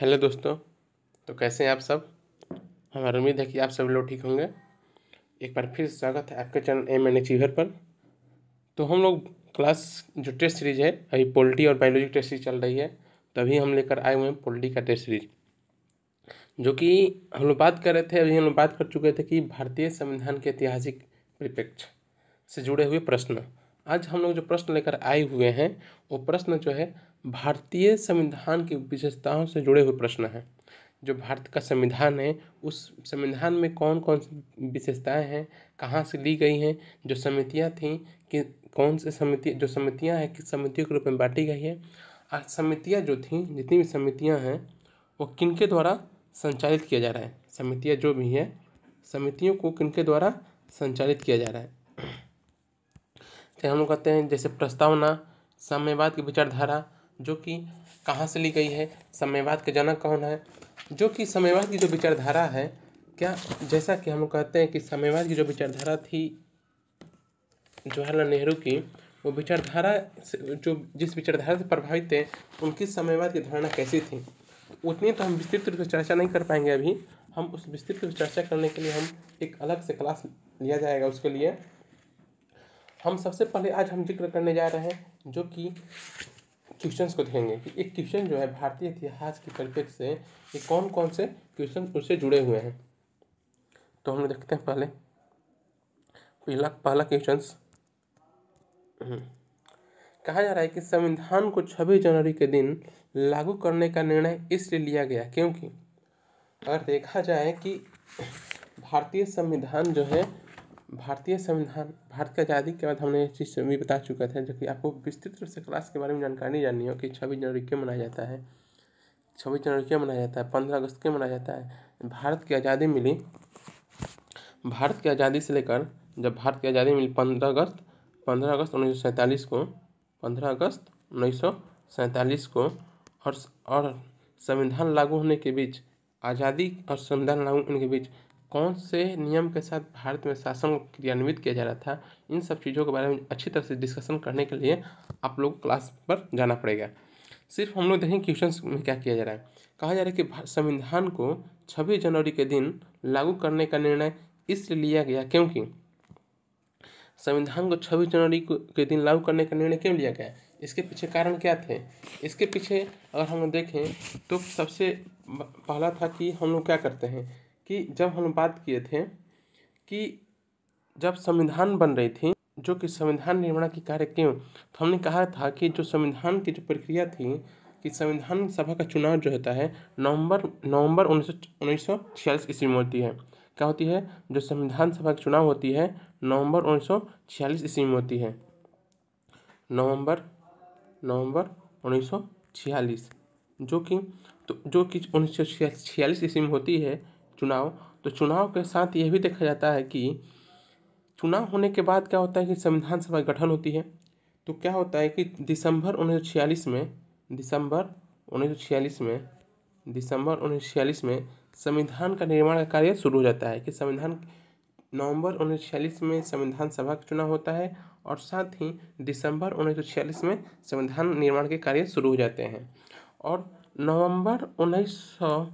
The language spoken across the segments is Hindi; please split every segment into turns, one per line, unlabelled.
हेलो दोस्तों तो कैसे हैं आप सब? हमारी उम्मीद है कि आप सब लोग ठीक होंगे। एक बार फिर स्वागत है आपके चैनल एम एन अचीवर पर। तो हम लोग क्लास जो टेस्ट सीरीज़ है, अभी पोल्ट्री और बायोलॉजी टेस्ट सीरीज़ चल रही है, तभी हम लेकर आए हुए हैं पोल्ट्री का टेस्ट सीरीज़। जो कि हम लोग बात कर रहे थे, अभी हम लोग बात कर चुके थे कि भारतीय संविधान के ऐतिहासिक परिप्रेक्ष्य से जुड़े हुए प्रश्न। आज हम लोग जो प्रश्न लेकर आए हुए हैं, वो प्रश्न जो है भारतीय संविधान की विशेषताओं से जुड़े हुए प्रश्न हैं। जो भारत का संविधान है, उस संविधान में कौन कौन सी विशेषताएँ हैं, कहाँ से ली गई हैं, जो समितियाँ थीं, कि कौन से समिति, जो समितियाँ हैं, किस समितियों के रूप में बांटी गई है। आज समितियाँ जो थीं, जितनी भी समितियाँ हैं, वो किनके द्वारा संचालित किया जा रहा है? समितियाँ जो भी हैं, समितियों को किनके द्वारा संचालित किया जा रहा है? चाहे हम लोग कहते हैं, जैसे प्रस्तावना, साम्यवाद की विचारधारा जो कि कहाँ से ली गई है? साम्यवाद के जनक कौन है? जो कि साम्यवाद की जो विचारधारा है, क्या जैसा कि हम कहते हैं कि साम्यवाद की जो विचारधारा थी, जवाहरलाल नेहरू की, वो विचारधारा जो जिस विचारधारा से प्रभावित थे, उनकी साम्यवाद की धारणा कैसी थी? उतनी तो हम विस्तृत रूप से चर्चा नहीं कर पाएँगे अभी। हम उस विस्तृत रूप से चर्चा करने के लिए हम एक अलग से क्लास लिया जाएगा उसके लिए। हम सबसे पहले आज हम ज़िक्र करने जा रहे हैं, जो कि क्वेश्चंस को देखेंगे कि एक क्वेश्चन जो है भारतीय इतिहास के परिप्रेक्ष्य से ये कौन कौन से क्वेश्चन उससे जुड़े हुए हैं। तो हम देखते हैं पहले। पहला पहला क्वेश्चन कहा जा रहा है कि संविधान को 26 जनवरी के दिन लागू करने का निर्णय इसलिए लिया गया क्योंकि अगर देखा जाए कि भारतीय संविधान जो है भारतीय संविधान, भारत की आज़ादी के बाद हमने ये चीज़ भी बता चुका था जो कि आपको विस्तृत रूप से क्लास के बारे में जानकारी जाननी हो कि छब्बीस जनवरी क्यों मनाया जाता है। छब्बीस जनवरी क्यों मनाया जाता है? पंद्रह अगस्त क्यों मनाया जाता है? भारत की आज़ादी मिली। भारत की आज़ादी से लेकर, जब भारत की आज़ादी मिली पंद्रह अगस्त पंद्रह अगस्त उन्नीस सौ सैंतालीस को, पंद्रह अगस्त उन्नीस सौ सैंतालीस को, और और संविधान लागू होने के बीच, आज़ादी और संविधान लागू होने के बीच कौन से नियम के साथ भारत में शासन क्रियान्वित किया जा रहा था, इन सब चीज़ों के बारे में अच्छी तरह से डिस्कशन करने के लिए आप लोग क्लास पर जाना पड़ेगा। सिर्फ़ हम लोग देखें क्वेश्चन में क्या किया जा रहा है। कहा जा रहा है कि संविधान को 26 जनवरी के दिन लागू करने का निर्णय इसलिए लिया गया क्योंकि संविधान को 26 जनवरी के दिन लागू करने का निर्णय क्यों लिया गया? इसके पीछे कारण क्या थे? इसके पीछे अगर हम देखें तो सबसे पहला था कि हम लोग क्या करते हैं? कि जब हम बात किए थे कि जब संविधान बन रही थी, जो कि संविधान निर्माण की कार्य क्यों तो हमने कहा था कि जो संविधान की जो प्रक्रिया थी, कि संविधान सभा का चुनाव जो होता है, नवंबर नवंबर उन्नीस सौ ईस्वी में होती है। क्या होती है? जो संविधान सभा का चुनाव होती है, नवंबर उन्नीस सौ छियालीस ईस्वी में होती है। नवंबर नवंबर उन्नीस सौ छियालीस, जो कि तो जो कि उन्नीस सौ छियालीस ईस्वी में होती है चुनाव तो चुनाव के साथ यह भी देखा जाता है कि चुनाव होने के बाद क्या होता है कि संविधान सभा गठन होती है। तो क्या होता है कि दिसंबर उन्नीस सौ छियालीस में, दिसंबर उन्नीस सौ छियालीस में, दिसंबर उन्नीस सौ छियालीस में संविधान का निर्माण का कार्य शुरू हो जाता है कि संविधान, नवंबर उन्नीस सौ छियालीस में संविधान सभा का चुनाव होता है और साथ ही दिसंबर उन्नीस सौ छियालीस में संविधान निर्माण के कार्य शुरू हो जाते हैं। और नवंबर उन्नीस सौ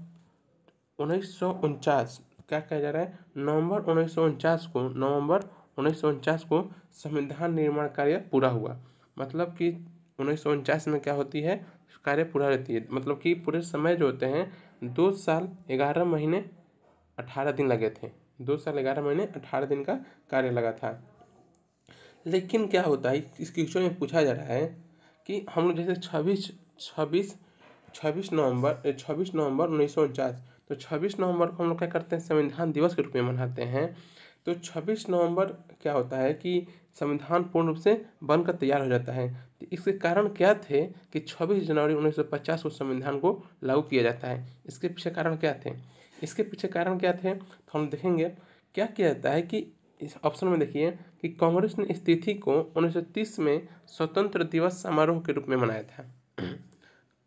उन्नीस सौ उनचास क्या कहा जा रहा है? नवंबर उन्नीस सौ उनचास को, नवंबर उन्नीस सौ उनचास को संविधान निर्माण कार्य पूरा हुआ। मतलब कि उन्नीस सौ उनचास में क्या होती है? कार्य पूरा रहती है। मतलब कि पूरे समय जो होते हैं, दो साल ग्यारह महीने, अठारह दिन लगे थे। दो साल ग्यारह महीने, अठारह दिन का कार्य लगा था। लेकिन क्या होता है, इस क्वेश्चन में पूछा जा रहा है कि हम लोग जैसे छब्बीस छब्बीस छब्बीस नवंबर छब्बीस नवंबर उन्नीस सौ उनचास तो 26 नवंबर को हम लोग क्या करते हैं? संविधान दिवस के रूप में मनाते हैं। तो 26 नवंबर क्या होता है कि संविधान पूर्ण रूप से बनकर तैयार हो जाता है। तो इसके कारण क्या थे कि 26 जनवरी 1950 को संविधान को लागू किया जाता है। इसके पीछे कारण क्या थे? इसके पीछे कारण क्या थे? तो हम देखेंगे। क्या किया जाता है कि इस ऑप्शन में देखिए कि कांग्रेस ने इस तिथि को 1930 में स्वतंत्र दिवस समारोह के रूप में मनाया था।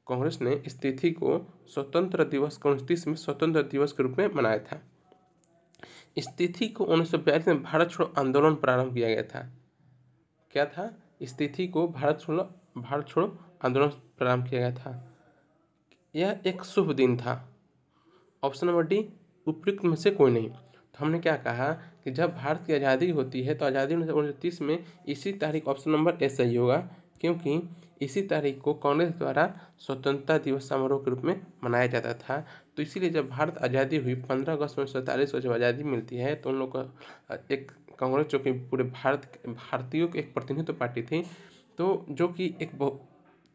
कांग्रेस ने इस तिथि को स्वतंत्र दिवस उनतीस में स्वतंत्र दिवस के रूप में मनाया था। इस तिथि को उन्नीस में भारत छोड़ो आंदोलन प्रारंभ किया गया था। क्या था? इस तिथि को भारत छोड़ो भारत छोड़ो आंदोलन प्रारंभ किया गया था। यह एक शुभ दिन था। ऑप्शन नंबर डी, उपयुक्त में से कोई नहीं। तो हमने क्या कहा कि जब भारत की आज़ादी होती है तो आज़ादी उन्नीस में इसी तारीख, ऑप्शन नंबर ए सही होगा। क्योंकि इसी तारीख को कांग्रेस द्वारा स्वतंत्रता दिवस समारोह के रूप में मनाया जाता था। तो इसीलिए जब भारत आज़ादी हुई, पंद्रह अगस्त उन्नीस सौ सैंतालीस को जब आज़ादी मिलती है तो उन लोग का, एक कांग्रेस जो कि पूरे भारत, भारतीयों की एक प्रतिनिधित्व पार्टी थी तो जो कि एक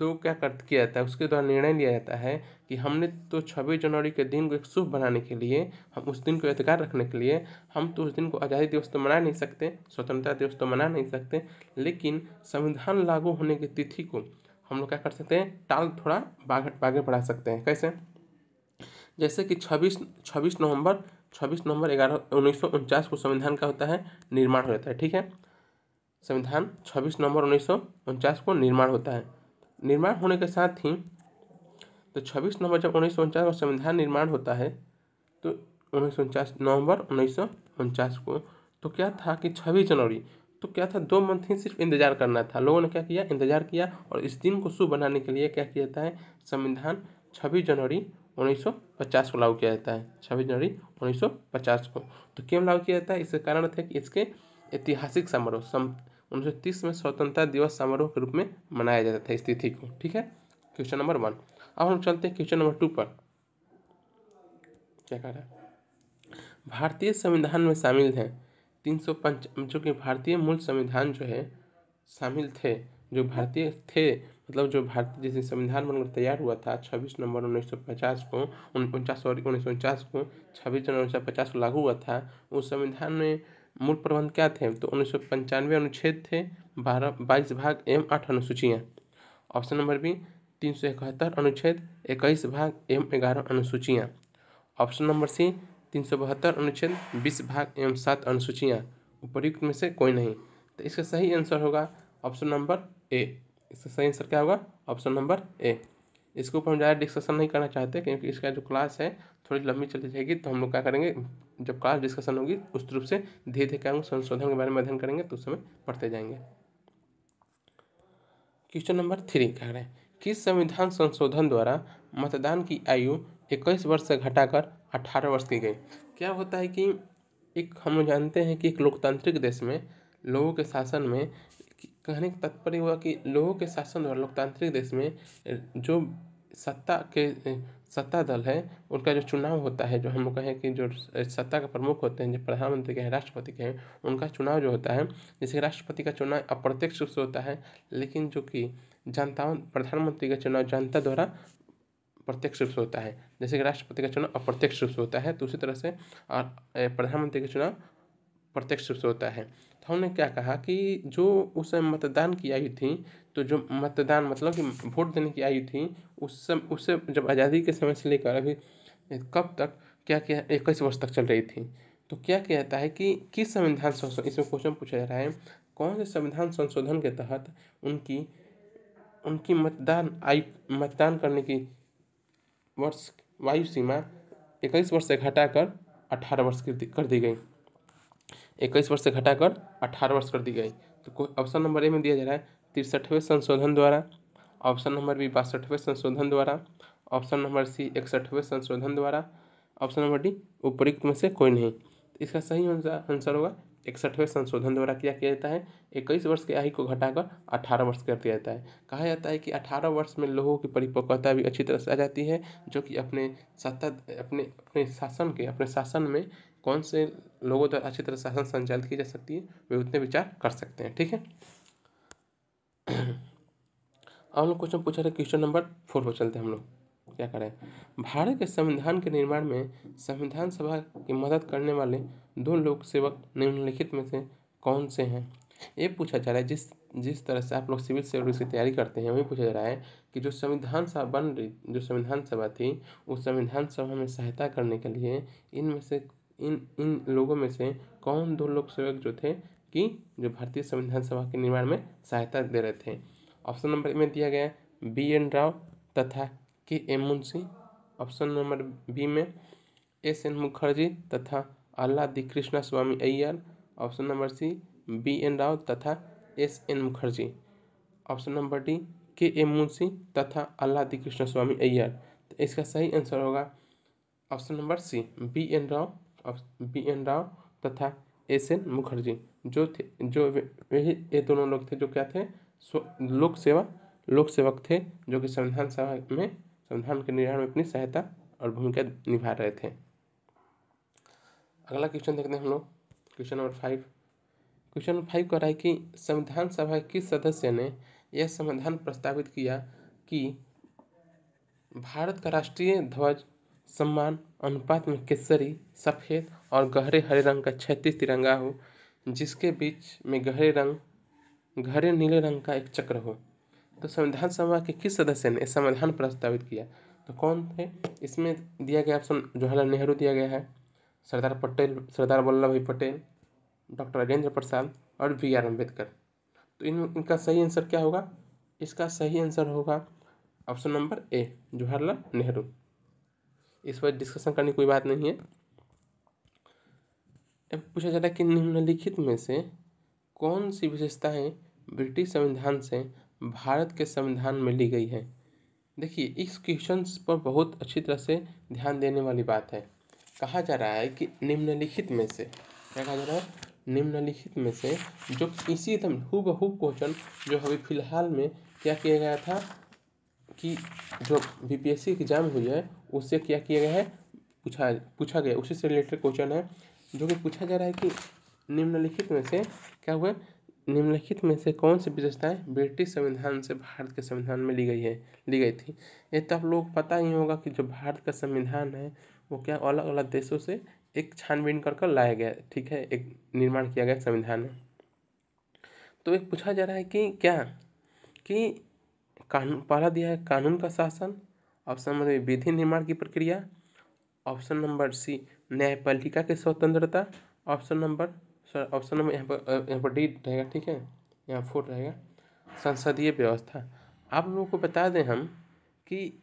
तो क्या कर किया जाता है? उसके द्वारा निर्णय लिया जाता है कि हमने तो छब्बीस जनवरी के दिन को एक शुभ बनाने के लिए, हम उस दिन को यादगार रखने के लिए, हम तो उस दिन को आज़ादी दिवस तो मना नहीं सकते, स्वतंत्रता दिवस तो मना नहीं सकते, लेकिन संविधान लागू होने की तिथि को हम लोग क्या कर सकते हैं? टाल थोड़ा आगे बढ़ा सकते हैं। कैसे? जैसे कि छब्बीस छब्बीस नवंबर छब्बीस नवंबर ग्यारह, उन्नीस सौ उनचास को संविधान का होता है? निर्माण हो जाता है, ठीक है? संविधान छब्बीस नवंबर, उन्नीस सौ उनचास को निर्माण होता है। निर्माण होने के साथ ही तो छब्बीस नवंबर जब उन्नीस सौ उनचास को संविधान निर्माण होता है तो उन्नीस सौ उनचास नवंबर उन्नीस सौ उनचास को तो क्या था कि छब्बीस जनवरी तो क्या था दो मंथ ही सिर्फ़ इंतज़ार करना था। लोगों ने क्या किया? इंतज़ार किया और इस दिन को शुभ बनाने के लिए क्या किया जाता है? संविधान छब्बीस जनवरी उन्नीस सौ पचास को लागू किया जाता है। छब्बीस जनवरी उन्नीस सौ पचास को तो क्यों लागू किया जाता है? इसके कारण थे कि इसके ऐतिहासिक समारोह उन्नीस में स्वतंत्रता दिवस समारोह के रूप में मनाया जाता था इस तिथि को, ठीक है? क्वेश्चन नंबर वन अब हम चलते हैं क्वेश्चन नंबर टू पर। क्या कह रहा है? भारतीय संविधान में शामिल हैं तीन सौ पंच, जो कि भारतीय मूल संविधान जो है, शामिल थे, जो भारतीय थे मतलब जो भारतीय जैसे संविधान बनकर तैयार हुआ था, छब्बीस नवंबर उन्नीस सौ पचास को उनचास, सॉरी, उन्नीस सौ उनचास को, छब्बीस जनवरी उन्नीस सौ पचास को लागू हुआ था, उस संविधान में मूल प्रबंध क्या थे? तो उन्नीस सौ पंचानवे अनुच्छेद थे, बारह, बाईस भाग एवं आठ अनुसूचियाँ। ऑप्शन नंबर बी, तीन सौ इकहत्तर अनुच्छेद, इक्कीस भाग एवं ग्यारह अनुसूचियाँ। ऑप्शन नंबर सी, तीन सौ बहत्तर अनुच्छेद, बीस भाग एवं सात अनुसूचियाँ। उपयुक्त में से कोई नहीं। तो इसका सही आंसर होगा ऑप्शन नंबर ए। इसका सही आंसर क्या होगा? Option number A. इसके ऊपर हम ज़्यादा डिस्कशन नहीं करना चाहते क्योंकि इसका जो क्लास है, थोड़ी लंबी चलती जाएगी तो हम लोग क्या करेंगे? जब क्लास डिस्कशन होगी, उस रूप से धीरे धीरे क्या संशोधन के बारे में अध्ययन करेंगे तो उस समय पढ़ते जाएँगे। क्वेश्चन नंबर थ्री कह रहे हैं, किस संविधान संशोधन द्वारा मतदान की आयु इक्कीस वर्ष से घटाकर अठारह वर्ष की गई? क्या होता है कि एक, हम जानते हैं कि एक लोकतांत्रिक देश में लोगों के शासन में कहने का तात्पर्य हुआ कि लोगों के शासन द्वारा लोकतांत्रिक देश में जो सत्ता के सत्ता दल है, उनका जो चुनाव होता है, जो हम लोग कहें कि जो सत्ता का प्रमुख होते हैं, जो प्रधानमंत्री के हैं राष्ट्रपति के हैं उनका चुनाव जो होता है, जैसे राष्ट्रपति का चुनाव अप्रत्यक्ष रूप से होता है, लेकिन जो कि जनताओं प्रधानमंत्री का चुनाव जनता द्वारा प्रत्यक्ष रूप से होता है, जैसे कि राष्ट्रपति का चुनाव अप्रत्यक्ष रूप से होता है तो उसी तरह से प्रधानमंत्री का चुनाव प्रत्यक्ष रूप से होता है। तो हमने क्या कहा कि जो उस मतदान की आयु थी तो जो मतदान मतलब कि वोट देने की आयु थी, उस समय उससे जब आज़ादी के समय से लेकर अभी कब तक, क्या क्या, इक्कीस वर्ष तक चल रही थी? तो क्या क्या कहता है कि किस संविधान संशोधन इसमें क्वेश्चन पूछा जा रहा है, कौन से संविधान संशोधन के तहत उनकी उनकी मतदान आयु, मतदान करने की वर्ष, वायु सीमा इक्कीस वर्ष से घटाकर अठारह वर्ष कर दी गई। इक्कीस वर्ष से घटाकर अठारह वर्ष कर दी गई। तो ऑप्शन नंबर ए में दिया जा रहा है तिरसठवें संशोधन द्वारा, ऑप्शन नंबर बी बासठवें संशोधन द्वारा, ऑप्शन नंबर सी इकसठवें संशोधन द्वारा, ऑप्शन नंबर डी उपयुक्त में से कोई नहीं। इसका सही आंसर होगा इकसठवें संशोधन द्वारा क्या किया जाता है। इक्कीस वर्ष की आयु को घटाकर अठारह वर्ष कर दिया जाता है। कहा जाता है कि अठारह वर्ष में लोगों की परिपक्वता भी अच्छी तरह से आ जाती है, जो कि अपने सत्ता, अपने अपने शासन के, अपने शासन में कौन से लोगों द्वारा अच्छी तरह शासन संचालित की जा सकती है, वे उतने विचार कर सकते हैं। ठीक है? हम लोग क्वेश्चन पूछा था क्वेश्चन नंबर फोर पर चलते हैं हम लोग। क्या करें? भारत के संविधान के निर्माण में संविधान सभा की मदद करने वाले दो लोक सेवक निम्नलिखित में से कौन से हैं? ये पूछा जा रहा है जिस जिस तरह से आप लोग सिविल सर्विस की तैयारी करते हैं, वही पूछा जा रहा है कि जो संविधान सभा बन रही, जो संविधान सभा थी, उस संविधान सभा में सहायता करने के लिए इनमें से, इन इन लोगों में से कौन दो लोक सेवक जो थे कि जो भारतीय संविधान सभा के निर्माण में सहायता दे रहे थे। ऑप्शन नंबर ए में दिया गया बी एन राव तथा K M Munshi. Option number B में एस एन मुखर्जी तथा Alladi Krishnaswami Ayyar. Option number C B N Rao तथा S N Mukherjee. Option number D K M Munshi तथा आल्लादी कृष्ण स्वामी अय्यर। तो इसका सही आंसर होगा option number C B N Rao. B N Rao तथा एस एन मुखर्जी, जो थे, जो वही ये दोनों लोग थे जो क्या थे? लोक सेवा, लोक सेवक थे, जो कि संविधान सभा में, संविधान के निर्माण में अपनी सहायता और भूमिका निभा रहे थे। अगला क्वेश्चन देखते हैं हम लोग। Question number five question number five कह रहा है कि संविधान सभा के किस सदस्य ने यह संविधान प्रस्तावित किया कि भारत का राष्ट्रीय ध्वज सम्मान अनुपात में केसरी, सफ़ेद और गहरे हरे रंग का छत्तीस तिरंगा हो, जिसके बीच में गहरे रंग, गहरे नीले रंग का एक चक्र हो। तो संविधान सभा के किस सदस्य ने संविधान प्रस्तावित किया? तो कौन थे? इसमें दिया गया ऑप्शन जवाहरलाल नेहरू दिया गया है, सरदार पटेल, सरदार वल्लभ भाई पटेल, डॉक्टर राजेंद्र प्रसाद और बी आर अंबेडकर तो इन, इनका सही आंसर क्या होगा? इसका सही आंसर होगा option number A, Jawaharlal Nehru. इस पर डिस्कशन करने कोई बात नहीं है। अब पूछा जाता है कि निम्नलिखित में से कौन सी विशेषताएँ ब्रिटिश संविधान से भारत के संविधान में ली गई है? देखिए, इस क्वेश्चन पर बहुत अच्छी तरह से ध्यान देने वाली बात है। कहा जा रहा है कि निम्नलिखित में से, क्या कहा जा रहा है? निम्नलिखित में से जो इसी एकदम हु बहू क्वेश्चन जो अभी फ़िलहाल में क्या किया गया था? कि जो बीपीएससी एग्ज़ाम हुई है, उससे क्या किया गया है? पूछा पूछा गया। उसी से रिलेटेड क्वेश्चन है, जो कि पूछा जा रहा है कि निम्नलिखित में से क्या हुआ? निम्नलिखित में से कौन सी विशेषताएँ ब्रिटिश संविधान से भारत के संविधान में ली गई है, ली गई थी? ये तो आप लोग पता ही होगा कि जो भारत का संविधान है, वो क्या अलग अलग देशों से एक छानबीन कर कर लाया गया, ठीक है? एक निर्माण किया गया संविधान में। तो एक पूछा जा रहा है कि क्या, कि कानून, पहला दिया है कानून का शासन ऑप्शन नंबर विधि निर्माण की प्रक्रिया, ऑप्शन नंबर सी, न्यायपालिका की स्वतंत्रता, ऑप्शन नंबर ऑप्शन नंबर यहाँ पर यहाँ पर डी रहेगा, ठीक है? यहाँ फोर रहेगा। संसदीय व्यवस्था। आप लोगों को बता दें हम कि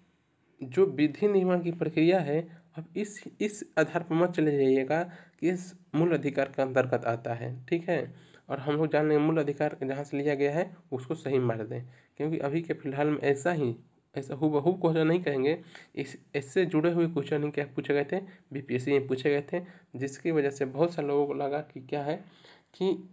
जो विधि निर्माण की प्रक्रिया है अब इस इस आधार पर मत चले जाइएगा कि इस मूल अधिकार के अंतर्गत आता है, ठीक है? और हम लोग जान मूल अधिकार जहाँ से लिया गया है, उसको सही मार दें। क्योंकि अभी के फ़िलहाल में ऐसा ही, ऐसा हु क्वेश्चन नहीं कहेंगे। इस, इससे जुड़े हुए क्वेश्चन ही क्या पूछे गए थे बीपीएससी में पूछे गए थे, जिसकी वजह से बहुत सारे लोगों को लगा कि क्या है कि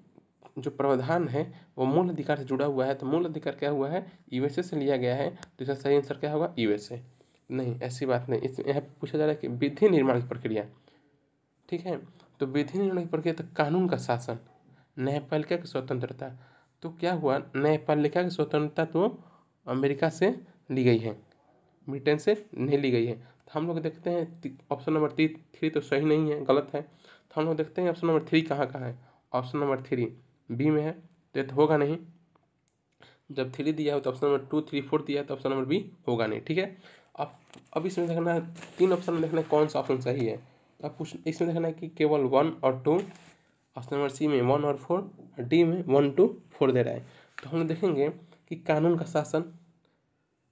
जो प्रावधान है, वो मूल अधिकार से जुड़ा हुआ है। तो मूल अधिकार क्या हुआ है? यूएसए से लिया गया है। तो इसका सही आंसर क्या होगा? यूएसए नहीं, ऐसी बात नहीं। इसमें यहाँ पूछा जा रहा है कि विधि निर्माण की प्रक्रिया। ठीक है? तो विधि निर्माण की प्रक्रिया तो कानून का शासन। न्यायपालिका की स्वतंत्रता? तो क्या हुआ? न्यायपालिका की स्वतंत्रता तो अमेरिका से ली गई है। ब्रिटेन से नहीं ली गई है। तो हम लोग देखते हैं ऑप्शन नंबर ती थ्री तो सही नहीं है, गलत है। तो हम लोग देखते हैं ऑप्शन नंबर थ्री कहाँ कहाँ है। ऑप्शन नंबर थ्री बी में है तो ये तो होगा नहीं। जब थ्री दिया हो तो option number two three four दिया तो ऑप्शन नंबर बी होगा नहीं, ठीक है? अब अब इसमें देखना है तीन ऑप्शन में देखना है कौन सा ऑप्शन सही है। अब कुछ, इसमें देखना है कि केवल वन और टू ऑप्शन नंबर सी में वन और फोर डी में वन, टू, फोर दे रहा है। तो हम देखेंगे कि कानून का शासन,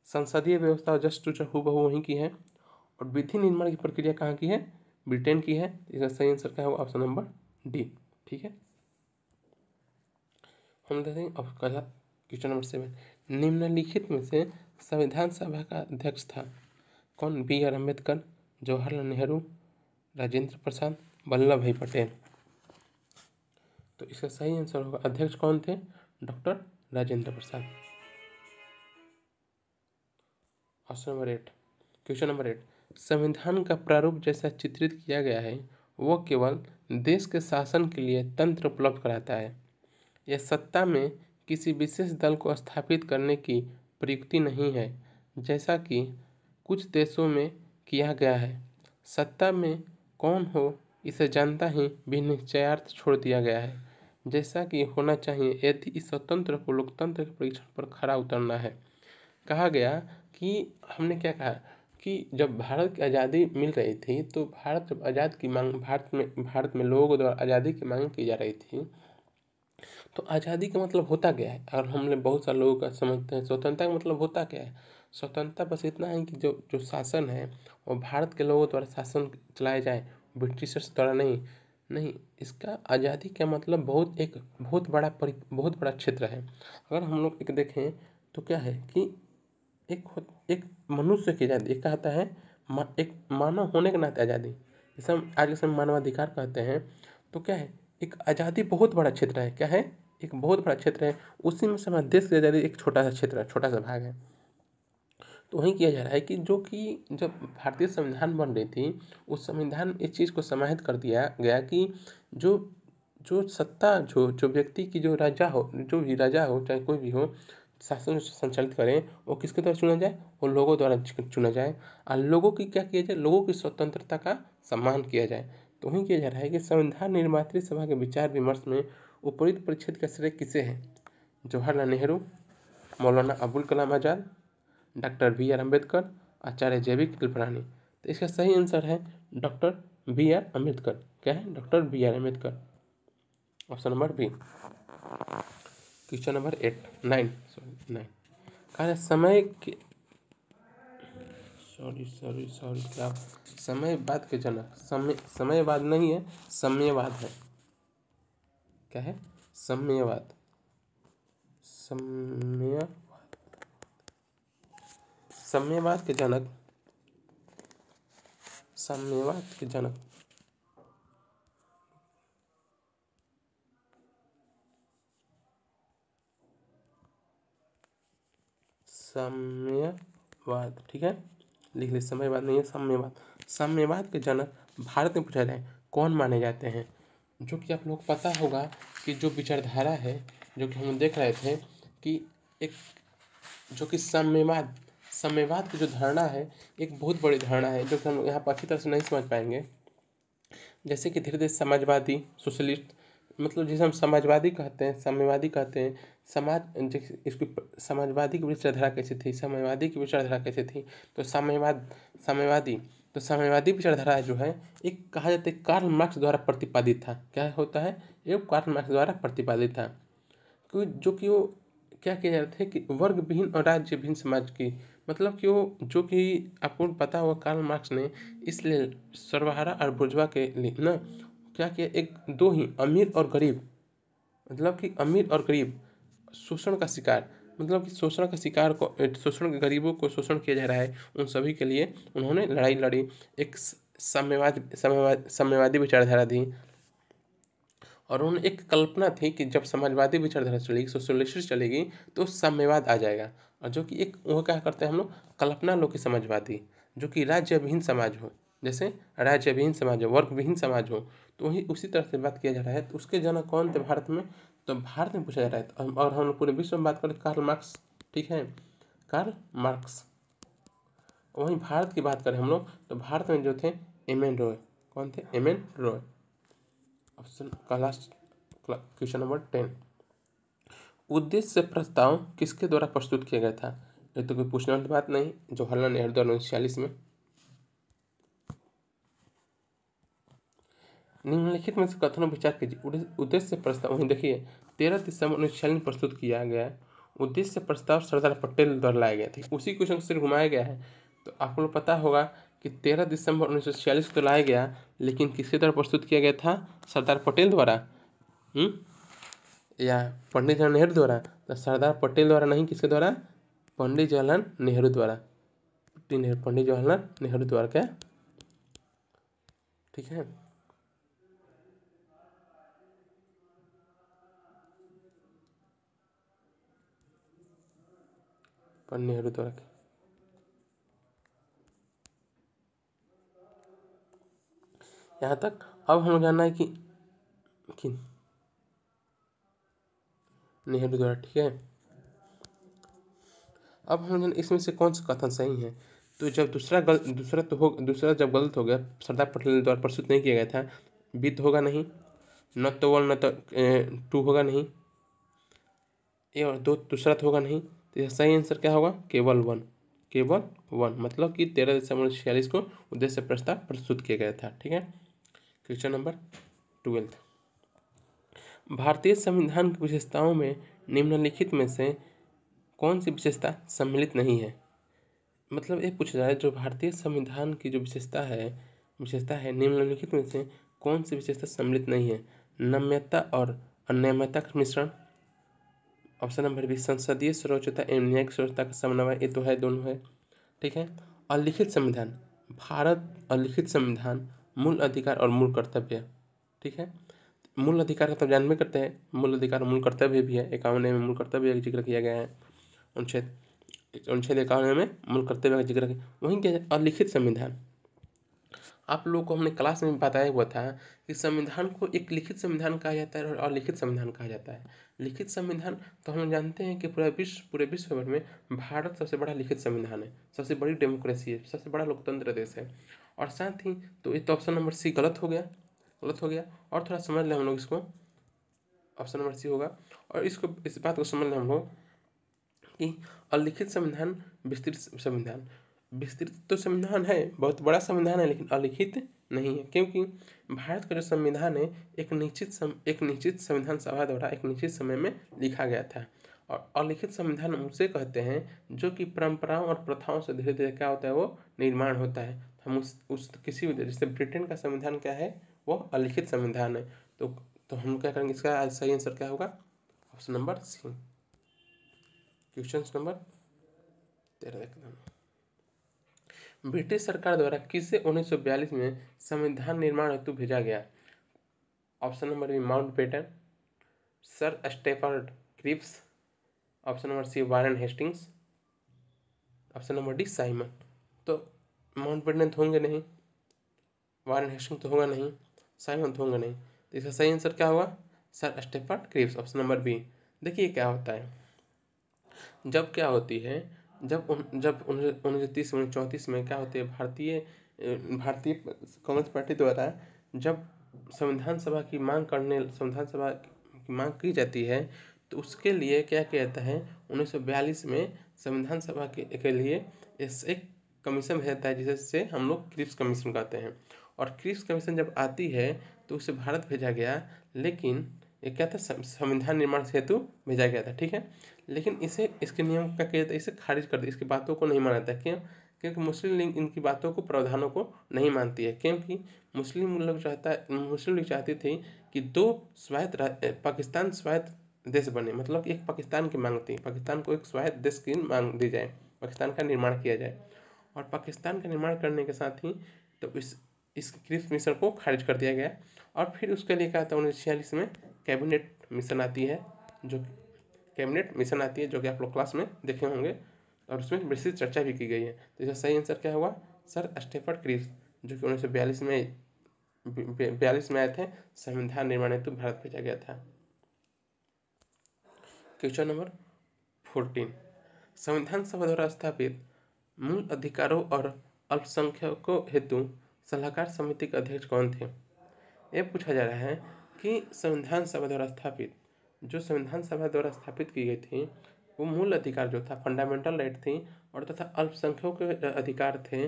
संसदीय व्यवस्था जस्ट टू हु बहु वहीं की है और विधि निर्माण की प्रक्रिया कहाँ की है? ब्रिटेन की है। इसका सही आंसर क्या होगा? Option number D. ठीक है? हम देखेंगे क्वेश्चन नंबर सेवन। निम्नलिखित में से संविधान सभा का अध्यक्ष था कौन? B R Ambedkar, Jawaharlal Nehru, Rajendra Prasad, Vallabhbhai Patel. तो इसका सही आंसर होगा। अध्यक्ष कौन थे? Doctor Rajendra Prasad. Option number eight question number eight संविधान का प्रारूप जैसा चित्रित किया गया है वह केवल देश के शासन के लिए तंत्र उपलब्ध कराता है। यह सत्ता में किसी विशेष दल को स्थापित करने की प्रयुक्ति नहीं है, जैसा कि कुछ देशों में किया गया है। सत्ता में कौन हो इसे जानता ही भी निश्चयार्थ छोड़ दिया गया है। जैसा कि होना चाहिए, यदि इस स्वतंत्र को लोकतंत्र के परीक्षण पर खड़ा उतरना है। कहा गया कि, हमने क्या कहा? कि जब भारत की आज़ादी मिल रही थी तो भारत जब आज़ाद की मांग, भारत में भारत में लोगों द्वारा आज़ादी की मांग की जा रही थी तो आज़ादी का मतलब होता क्या है? और हमने बहुत सारे लोगों का समझते हैं, स्वतंत्रता का मतलब होता क्या है? स्वतंत्रता बस इतना है कि जो जो शासन है, वो भारत के लोगों द्वारा शासन चलाया जाए ब्रिटिशर्स द्वारा नहीं नहीं इसका आज़ादी का मतलब बहुत एक बहुत बड़ा परि बहुत बड़ा क्षेत्र है। अगर हम लोग एक देखें तो क्या है कि एक एक मनुष्य की आज़ादी एक कहता है मा, एक मानव होने के नाते आज़ादी। जैसे हम आज के समय मानवाधिकार कहते हैं तो क्या है एक आज़ादी बहुत बड़ा क्षेत्र है। क्या है? एक बहुत बड़ा क्षेत्र है। उसी में से हमारे देश की आज़ादी एक छोटा सा क्षेत्र है छोटा सा भाग है। तो वहीं किया जा रहा है कि जो कि जब भारतीय संविधान बन रही थी, उस संविधान इस चीज़ को समाहित कर दिया गया कि जो जो सत्ता, जो जो व्यक्ति की जो राजा हो, जो भी राजा हो, चाहे कोई भी हो, शासन संचालित करें, वो किसके द्वारा चुना जाए? वो लोगों द्वारा चुना जाए। और लोगों की क्या किया जाए? लोगों की स्वतंत्रता का सम्मान किया जाए। तो वहीं किया जा रहा है कि संविधान निर्मात्री सभा के विचार विमर्श में उपरित परिच्छेद का श्रेय किसे है? Jawaharlal Nehru, Maulana Abul Kalam Azad doctor B R Ambedkar Acharya जैविक बी कृपलानी तो इसका सही आंसर है डॉक्टर बी आर अंबेडकर क्या है? Doctor B R Ambedkar option number B. Question number eight, nine, sorry, nine. कहा समय के सॉरी सॉरी सॉरी, क्या? समयवाद के जनक समय समयवाद नहीं है समयवाद है। क्या है? समयवाद समय साम्यवाद के जनक। साम्यवाद के जनक। साम्यवाद, ठीक है? लिख ली, साम्यवाद नहीं है, साम्यवाद। साम्यवाद के जनक भारत में पूछा जाए, कौन माने जाते हैं? जो कि आप लोग पता होगा कि जो विचारधारा है, जो कि हम देख रहे थे कि एक, जो कि साम्यवाद साम्यवाद की जो धारणा है, एक बहुत बड़ी धारणा है, जो कि हम यहाँ पर अच्छी तरह से नहीं समझ पाएँगे। जैसे कि धीरे धीरे समाजवादी, सोशलिस्ट मतलब जिसे हम समाजवादी कहते हैं साम्यवादी कहते हैं, समाज इसकी समाजवादी की विचारधारा कैसी थी साम्यवादी की विचारधारा कैसी थी तो साम्यवाद साम्यवादी तो साम्यवादी विचारधारा जो है, एक कहा जाता है कार्ल मार्क्स द्वारा प्रतिपादित था। क्या होता है? ये कार्ल मार्क्स द्वारा प्रतिपादित था। जो कि वो क्या किया जाता है कि वर्ग विहीन और राज्य विहीन समाज की मतलब कि वो जो कि आपको पता हुआ कार्ल मार्क्स ने इसलिए सर्वहारा और बुर्जवा के लिए ना क्या किया? एक दो ही, अमीर और गरीब। मतलब कि अमीर और गरीब, शोषण का शिकार। मतलब कि शोषण का शिकार को शोषण गरीबों को शोषण किया जा रहा है उन सभी के लिए उन्होंने लड़ाई लड़ी। एक साम्यवाद साम्यवाद, साम्यवादी विचारधारा दी। और उन्हें एक कल्पना थी कि जब समाजवादी विचारधारा चलेगी सोशलिस्ट चलेगी तो साम्यवाद आ जाएगा। और जो कि एक वो क्या करते हैं हम लोग? कल्पना लोग समाजवादी, जो कि राज्य विहीन समाज हो। जैसे राज्य विहीन समाज हो वर्ग विहीन समाज हो तो वही उसी तरह से बात किया जा रहा है। तो उसके जनक कौन थे भारत में? तो भारत में पूछा जा रहा है। तो और हम पूरे विश्व में बात करें कार्ल मार्क्स, ठीक है? Karl Marx. वहीं भारत की बात करें हम लोग तो भारत में जो थे एम एन रॉय। कौन थे? M N Roy. ऑप्शन का लास्ट क्वेश्चन नंबर टेन उद्देश्य प्रस्ताव किसके द्वारा प्रस्तुत किया गया था? ये तो कोई पूछने वाली बात नहीं जवाहरलाल नेहरू द्वारा उन्नीस छियालीस में। निम्नलिखित में से कथनों विचार कीजिए। उद्देश्य प्रस्ताव, वहीं देखिए, तेरह दिसंबर उन्नीस छियालीस में प्रस्तुत किया गया। उद्देश्य प्रस्ताव सरदार पटेल द्वारा लाया गया था। उसी क्वेश्चन से घुमाया गया है। तो आप लोग पता होगा कि तेरह दिसंबर उन्नीस सौ छियालीस को लाया गया, लेकिन किसके द्वारा प्रस्तुत किया गया था सरदार पटेल द्वारा। हम्म? या पंडित जवाहर नेहरू द्वारा। तो सरदार पटेल द्वारा नहीं, किसके द्वारा? पंडित जवाहरलाल नेहरू द्वारा। पंडित जवाहरलाल नेहरू द्वारा क्या? ठीक है। पंडित नेहरू द्वारा। यहाँ तक। अब हमें जानना है कि, कि नेहरू द्वारा ठीक है। अब हम इसमें से कौन सा कथन सही है? तो जब दूसरा गल दूसरा तो हो दूसरा जब गलत हो गया सरदार पटेल द्वारा प्रस्तुत नहीं किया गया था विद होगा नहीं न तो वन न तो टू होगा नहीं ए और दो दूसरा तो होगा नहीं। तो यह सही आंसर क्या होगा? केवल वन केवल वन। मतलब कि तेरह दिसंबर छियालीस को उद्देश्य प्रस्ताव प्रस्तुत किया गया था ठीक है? Question number twelfth. भारतीय संविधान की विशेषताओं में निम्नलिखित में से कौन सी विशेषता सम्मिलित नहीं है? मतलब ये पूछा जाए, जो भारतीय संविधान की जो विशेषता है विशेषता है, निम्नलिखित में से कौन सी विशेषता सम्मिलित नहीं है? नम्यता और अनियमितता का मिश्रण। ऑप्शन नंबर बी, संसदीय सर्वोच्चता एवं न्यायिक सर्वोच्चता का समन्वय, ये तो है, दोनों है। ठीक है? अलिखित संविधान, भारत अलिखित संविधान मूल अधिकार और मूल कर्तव्य, ठीक है? मूल अधिकार का तो जान में करते हैं। मूल अधिकार मूल कर्तव्य भी है। इक्यावन में मूल कर्तव्य का ज़िक्र किया गया है। अनुच्छेद अनुच्छेद इक्यावन में मूल कर्तव्य का ज़िक्र वहीं है अलिखित संविधान। आप लोगों को हमने क्लास में बताया हुआ था कि संविधान को एक लिखित संविधान कहा जाता है और अलिखित संविधान कहा जाता है। लिखित संविधान तो हम जानते हैं कि पूरा विश्व, पूरे विश्व भर में भारत सबसे बड़ा लिखित संविधान है। सबसे बड़ी डेमोक्रेसी है। सबसे बड़ा लोकतंत्र देश है। और साथ ही तो ये तो ऑप्शन नंबर सी गलत हो गया गलत हो गया। और थोड़ा समझ लें हम लोग इसको। ऑप्शन नंबर सी होगा। और इसको इस बात को समझ लें हम लोग कि अलिखित संविधान विस्तृत संविधान विस्तृत तो संविधान है बहुत बड़ा संविधान है लेकिन अलिखित नहीं है। क्योंकि भारत का जो संविधान है एक निश्चित सम, एक निश्चित संविधान सभा द्वारा एक निश्चित समय में लिखा गया था। और अलिखित संविधान उसे कहते हैं जो कि परंपराओं और प्रथाओं से धीरे धीरे क्या होता है वो निर्माण होता है। हम उस उस किसी भी, जैसे ब्रिटेन का संविधान क्या है, वो अलिखित संविधान है। तो तो हम क्या करेंगे, इसका सही आंसर क्या होगा? Option number C. Question number तेरह ब्रिटिश सरकार द्वारा किसे 1942 में संविधान निर्माण हेतु भेजा गया? Option number B, Mountbatten, sir Stafford Cripps, option number C, Warren Hastings, option number D, Simon. Mount तो होंगे नहीं। वारन हेस्टिंग तो होगा नहीं। साइमन तो होंगे नहीं। तो इसका सही आंसर क्या होगा? Sir Stafford Cripps option number B देखिए क्या होता है। जब क्या होती है जब उन जब उन्नीस सौ तीस चौंतीस में क्या होती है भारतीय भारतीय कांग्रेस पार्टी द्वारा जब संविधान सभा की मांग करने संविधान सभा की मांग की जाती है तो उसके लिए क्या किया जाता है? उन्नीस सौ बयालीस में संविधान सभा के, के लिए इस एक कमीशन भेजता है जिससे हम लोग क्रिप्स कमीशन कहते हैं। और क्रिप्स कमीशन जब आती है तो उसे भारत भेजा गया, लेकिन ये क्या था? संविधान निर्माण हेतु भेजा गया था, ठीक है? लेकिन इसे, इसके नियम का क्या था इसे खारिज कर दिया। इसकी बातों को नहीं माना था क्यों? क्योंकि मुस्लिम लीग इनकी बातों को प्रावधानों को नहीं मानती है। क्योंकि मुस्लिम लोग चाहता, मुस्लिम लीग चाहती थी कि दो स्वायत्त पाकिस्तान स्वायत्त देश बने। मतलब एक पाकिस्तान की मांग थी पाकिस्तान को एक स्वायत्त देश की मांग दी जाए। पाकिस्तान का निर्माण किया जाए। और पाकिस्तान का निर्माण करने के साथ ही तो इस इस क्रिप्स मिशन को खारिज कर दिया गया। और फिर उसके लिए कहा था, उन्नीस छियालीस में कैबिनेट मिशन आती है, जो कैबिनेट मिशन आती है, जो कि आप लोग क्लास में देखे होंगे। और उसमें विस्तृत चर्चा भी की गई है। तो इसका सही आंसर क्या हुआ? सर स्टेफर्ड क्रिप्स, जो कि उन्नीस सौ बयालीस में बयालीस में आए थे, संविधान निर्माण हेतु भारत भेजा गया था। Question number fourteen. संविधान सभा द्वारा स्थापित मूल अधिकारों और अल्पसंख्यकों हेतु सलाहकार समिति के अध्यक्ष कौन थे? ये पूछा जा रहा है कि संविधान सभा द्वारा स्थापित, जो संविधान सभा द्वारा स्थापित की गई थी, वो मूल अधिकार जो था फंडामेंटल राइट थी, और तथा अल्पसंख्यकों के अधिकार थे,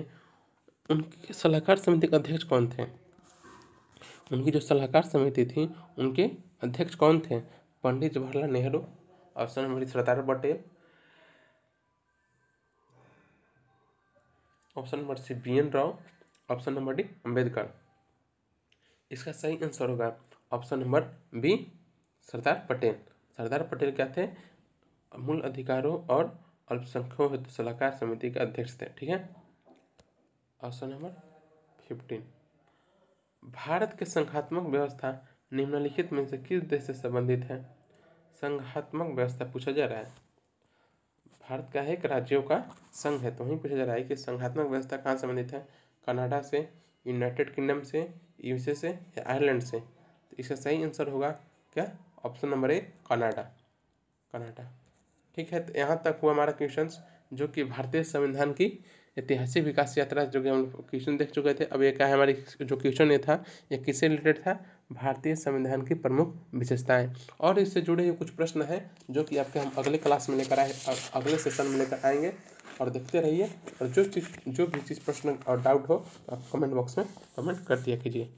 उनके सलाहकार समिति के अध्यक्ष कौन थे? उनकी जो सलाहकार समिति थी, उनके अध्यक्ष कौन थे? Pandit Jawaharlal Nehru option number Sardar Patel option number C, B N Rao, option number D Ambedkar इसका सही आंसर होगा option number B, Sardar Patel. Sardar Patel क्या थे? मूल अधिकारों और अल्पसंख्यकों हेतु सलाहकार समिति के अध्यक्ष थे, ठीक है? Option number fifteen. भारत के संघात्मक व्यवस्था निम्नलिखित में से किस देश से संबंधित है? संघात्मक व्यवस्था पूछा जा रहा है। भारत का एक राज्यों का संघ है। तो वहीं पूछा जा रहा है कि संघात्मक व्यवस्था कहाँ संबंधित है? कनाडा से, यूनाइटेड किंगडम से, यूएसए से या आयरलैंड से? तो इसका सही आंसर होगा क्या? Option number A, Canada. Canada. ठीक है तो यहाँ तक हुआ हमारा क्वेश्चन जो कि भारतीय संविधान की ऐतिहासिक विकास यात्रा, जो कि हम क्वेश्चन देख चुके थे। अब ये क्या है हमारी, जो क्वेश्चन ये था, ये किससे रिलेटेड था? भारतीय संविधान की प्रमुख विशेषताएँ। और इससे जुड़े हुए कुछ प्रश्न हैं, जो कि आपके हम अगले क्लास में लेकर आए अगले सेशन में लेकर आएँगे। और देखते रहिए, और जो चीज़, जो भी चीज़ प्रश्न और डाउट हो, आप कमेंट बॉक्स में कमेंट कर दिया कीजिए।